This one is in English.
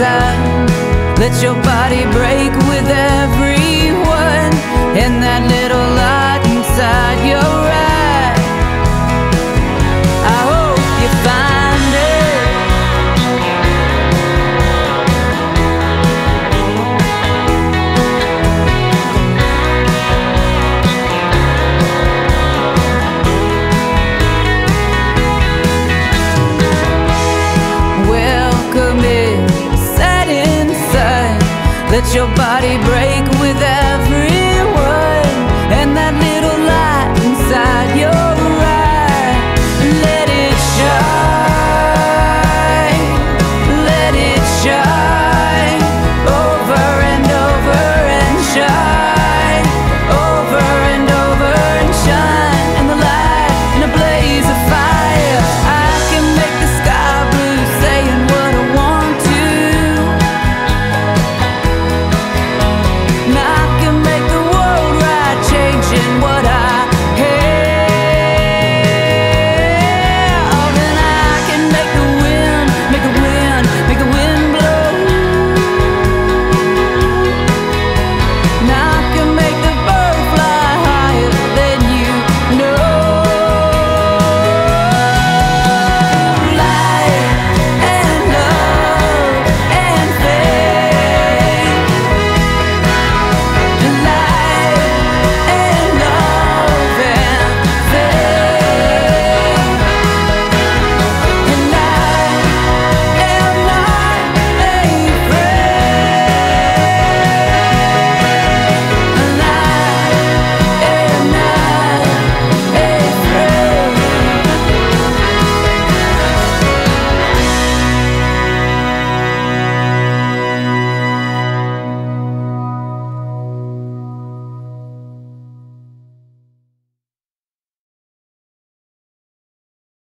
Let your body break with everyone in that little light. Your body